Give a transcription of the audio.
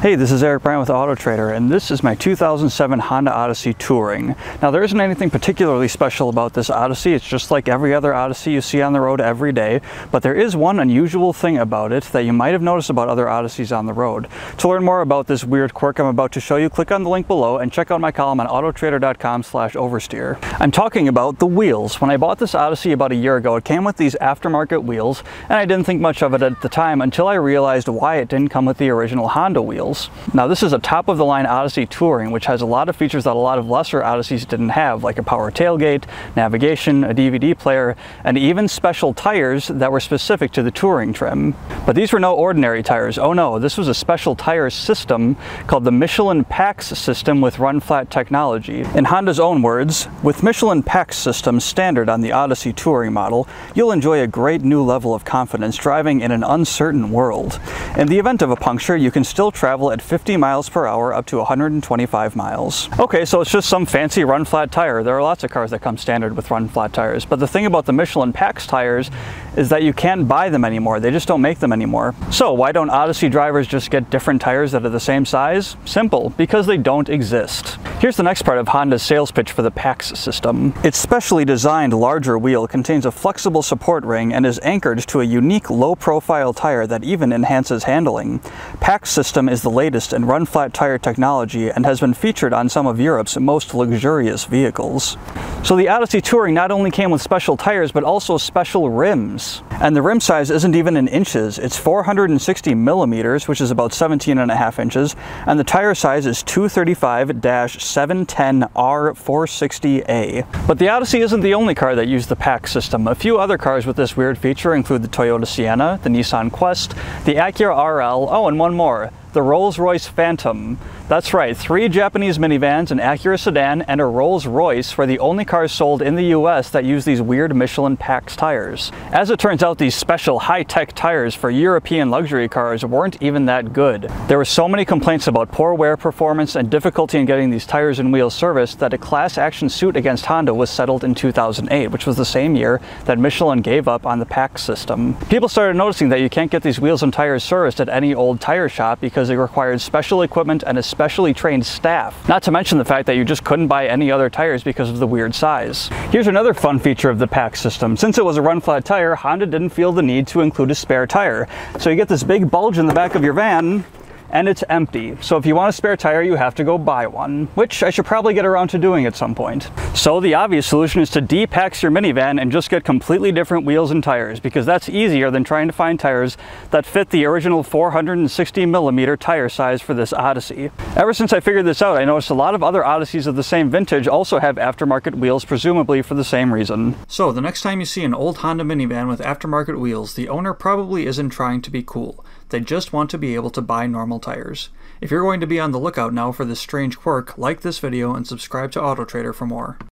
Hey, this is Eric Bryant with Autotrader, and this is my 2007 Honda Odyssey Touring. Now, there isn't anything particularly special about this Odyssey. It's just like every other Odyssey you see on the road every day, but there is one unusual thing about it that you might have noticed about other Odysseys on the road. To learn more about this weird quirk I'm about to show you, click on the link below and check out my column on autotrader.com slash oversteer. I'm talking about the wheels. When I bought this Odyssey about a year ago, it came with these aftermarket wheels, and I didn't think much of it at the time until I realized why it didn't come with the original Honda wheels wheels. Now this is a top of the line Odyssey Touring which has a lot of features that a lot of lesser Odysseys didn't have like a power tailgate, navigation, a DVD player, and even special tires that were specific to the Touring trim. But these were no ordinary tires. Oh no, this was a special tire system called the Michelin PAX system with run flat technology. In Honda's own words, with Michelin PAX system standard on the Odyssey Touring model, you'll enjoy a great new level of confidence driving in an uncertain world. In the event of a puncture, you can still travel travel at 50 miles per hour up to 125 miles. Okay, so it's just some fancy run flat tire. There are lots of cars that come standard with run flat tires, but the thing about the Michelin PAX tires is that you can't buy them anymore. They just don't make them anymore. So why don't Odyssey drivers just get different tires that are the same size? Simple, because they don't exist. Here's the next part of Honda's sales pitch for the PAX system. Its specially designed larger wheel contains a flexible support ring and is anchored to a unique low-profile tire that even enhances handling. PAX system is the latest in run-flat tire technology and has been featured on some of Europe's most luxurious vehicles. So the Odyssey Touring not only came with special tires, but also special rims. And the rim size isn't even in inches, it's 460 millimeters, which is about 17 and a half inches, and the tire size is 235-710R460A. But the Odyssey isn't the only car that used the PAX system. A few other cars with this weird feature include the Toyota Sienna, the Nissan Quest, the Acura RL, oh, and one more, the Rolls-Royce Phantom. That's right, three Japanese minivans, an Acura sedan, and a Rolls-Royce were the only cars sold in the US that use these weird Michelin PAX tires. As it turns out, these special high-tech tires for European luxury cars weren't even that good. There were so many complaints about poor wear performance and difficulty in getting these tires and wheels serviced that a class action suit against Honda was settled in 2008, which was the same year that Michelin gave up on the PAX system. People started noticing that you can't get these wheels and tires serviced at any old tire shop because it required special equipment and a specially trained staff. Not to mention the fact that you just couldn't buy any other tires because of the weird size. Here's another fun feature of the PAX system. Since it was a run flat tire, Honda didn't feel the need to include a spare tire. So you get this big bulge in the back of your van and it's empty. So if you want a spare tire, you have to go buy one, which I should probably get around to doing at some point. So the obvious solution is to depax your minivan and just get completely different wheels and tires, because that's easier than trying to find tires that fit the original 460 millimeter tire size for this Odyssey. Ever since I figured this out, I noticed a lot of other Odysseys of the same vintage also have aftermarket wheels, presumably for the same reason. So the next time you see an old Honda minivan with aftermarket wheels, the owner probably isn't trying to be cool. They just want to be able to buy normal tires. If you're going to be on the lookout now for this strange quirk, like this video and subscribe to AutoTrader for more.